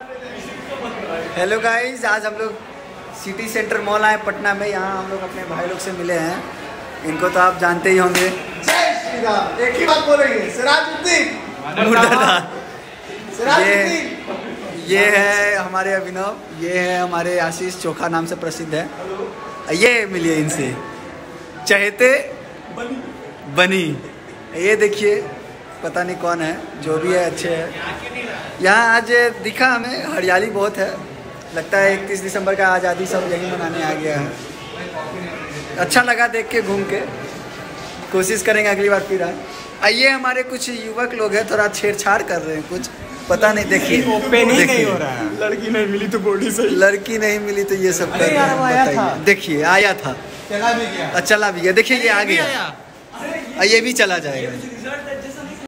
Hello guys आज हम लोग सिटी सेंटर मॉल आए पटना में। यहाँ हम लोग अपने भाई लोग से मिले हैं। इनको तो आप जानते ही होंगे। जय श्री राम एक ही बात बोलेंगे सिराजुद्दीन। सिराजुद्दीन। ये है हमारे अभिनव ये है हमारे आशीष चोखा नाम से प्रसिद्ध है। ये मिलिए इनसे। चहेते बनी। ये देखिए पता नहीं कौन है जो भी है अच्छे है। यहाँ आज दिखा हमें हरियाली बहुत है। लगता है इकतीस दिसंबर का आज़ादी सब यही मनाने आ गया है। अच्छा लगा देख के घूम के। कोशिश करेंगे अगली बार फिर आए आइए हमारे कुछ युवक लोग हैं थोड़ा छेड़छाड़ कर रहे हैं कुछ। पता नहीं देखिए। ओपन ही नहीं हो रहा है। लड़की नहीं मिली तो बॉडी सही। लड़की नहीं मिली तो ये सब कर रहे हैं। देखिए आया था। चला भी गया। चला भी गया। देखिए ये आ गया ये भी चला जाएगा।